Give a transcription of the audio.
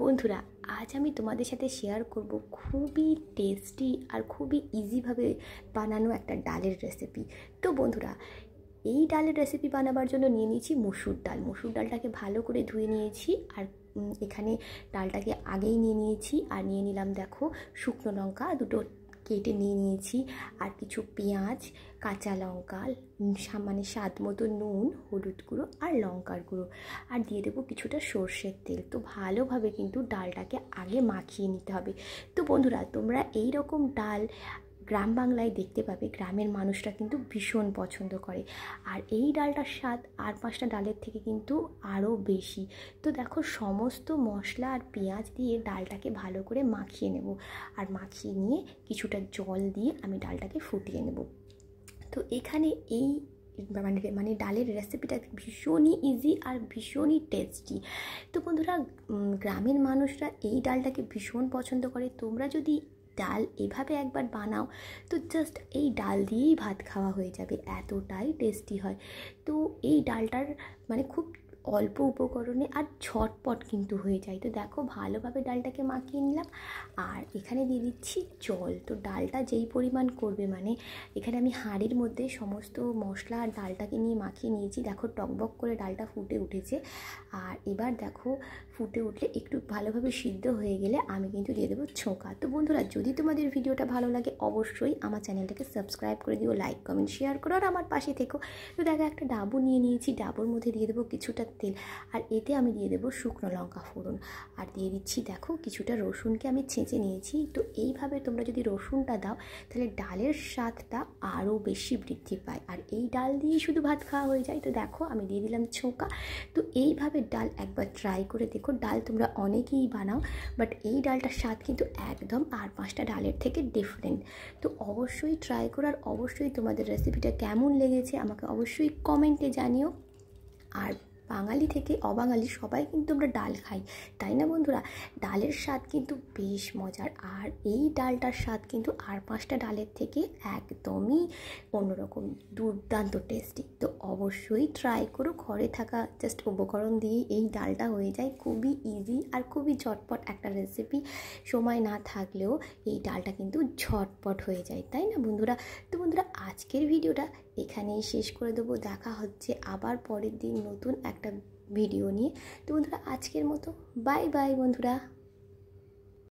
বন্ধুরা, আজ আমি তোমাদের সাথে শেয়ার করব খুবই টেস্টি আর খুবই ইজিভাবে বানানো একটা ডালের রেসিপি তো বন্ধুরা, এই ডালের রেসিপি বানাবার জন্য নিয়ে নিয়েছি মসুর ডাল। মসুর ডালটাকে ভালো করে ধুয়ে নিয়েছি আর এখানে ডালটাকে আগেই নিয়ে নিয়েছি। আর নিয়ে নিলাম দেখো শুকনো লঙ্কা, দুটো কেটে নিয়ে নিয়েছি। আর কিছু পেঁয়াজ, কাঁচা লঙ্কা মানে স্বাদ মতো নুন, হলুদ গুঁড়ো আর লঙ্কার গুঁড়ো। আর দিয়ে দেবো কিছুটা সর্ষের তেল। তো ভালোভাবে কিন্তু ডালটাকে আগে মাখিয়ে নিতে হবে। তো বন্ধুরা, তোমরা এই রকম ডাল গ্রাম বাংলায় দেখতে পাবে গ্রামের মানুষরা কিন্তু ভীষণ পছন্দ করে। আর এই ডালটার স্বাদ আর পাঁচটা ডালের থেকে কিন্তু আরও বেশি। তো দেখো সমস্ত মশলা আর পেঁয়াজ দিয়ে ডালটাকে ভালো করে মাখিয়ে নেব। আর মাখিয়ে নিয়ে কিছুটা জল দিয়ে আমি ডালটাকে ফুটিয়ে নেব। তো এখানে এই মানে মানে ডালের রেসিপিটা ভীষণই ইজি আর ভীষণই টেস্টি তো বন্ধুরা গ্রামের মানুষরা এই ডালটাকে ভীষণ পছন্দ করে। তোমরা যদি ডাল এভাবে একবার বানাও, তো জাস্ট এই ডাল দিয়েই ভাত খাওয়া হয়ে যাবে, এতটাই টেস্টি হয়। তো এই ডালটার মানে খুব অল্প উপকরণে আর ঝটপট কিন্তু হয়ে যায়। তো দেখো, ভালোভাবে ডালটাকে মাখিয়ে নিলাম। আর এখানে দিয়ে দিচ্ছি জল। তো ডালটা যেই পরিমাণ করবে মানে এখানে আমি হাঁড়ির মধ্যে সমস্ত মশলা আর ডালটাকে নিয়ে মাখিয়ে নিয়েছি। দেখো, টকবক করে ডালটা ফুটে উঠেছে। আর এবার দেখো, ফুটে উঠলে একটু ভালোভাবে সিদ্ধ হয়ে গেলে আমি কিন্তু দিয়ে দেবো ছোঁকা। তো বন্ধুরা, যদি তোমাদের ভিডিওটা ভালো লাগে, অবশ্যই আমার চ্যানেলটাকে সাবস্ক্রাইব করে দিও, লাইক, কমেন্ট, শেয়ার করো। আর আমার পাশে থেকো। তো দেখো, একটা ডাবু নিয়ে নিয়েছি। ডাবুর মধ্যে দিয়ে দেবো কিছুটা তেল। আর এতে আমি দিয়ে দেবো শুকনো লঙ্কা ফোড়ন। আর দিয়ে দিচ্ছি, দেখো, কিছুটা রসুনকে আমি ছেঁচে নিয়েছি। তো এইভাবে তোমরা যদি রসুনটা দাও, তাহলে ডালের স্বাদটা আরও বেশি বৃদ্ধি পায়। আর এই ডাল দিয়েই শুধু ভাত খাওয়া হয়ে যায়। তো দেখো, আমি দিয়ে দিলাম ছোঁকা। তো এইভাবে ডাল একবার ট্রাই করে দেখো। ডাল তোমরা অনেকেই বানাও বাট এই ডালটার স্বাদ কিন্তু একদম আর পাঁচটা ডালের থেকে ডিফারেন্ট তো অবশ্যই ট্রাই করো, আর অবশ্যই তোমাদের রেসিপিটা কেমন লেগেছে আমাকে অবশ্যই কমেন্টে জানিও। আর বাঙালি থেকে অবাঙালি সবাই কিন্তু আমরা ডাল খাই, তাই না বন্ধুরা? ডালের স্বাদ কিন্তু বেশ মজার, আর এই ডালটার স্বাদ কিন্তু আর পাঁচটা ডালের থেকে একদমই অন্যরকম, দুর্দান্ত টেস্টি তো অবশ্যই ট্রাই করো, ঘরে থাকা জাস্ট উপকরণ দিয়ে এই ডালটা হয়ে যায়। খুবই ইজি আর খুবই ঝটপট একটা রেসিপি সময় না থাকলেও এই ডালটা কিন্তু ঝটপট হয়ে যায়, তাই না বন্ধুরা? তো বন্ধুরা, আজকের ভিডিওটা এখানেই শেষ করে দেবো। দেখা হচ্ছে আবার পরের দিন নতুন একটা ভিডিও নিয়ে। তো বন্ধুরা, আজকের মতো। বাই বাই বন্ধুরা।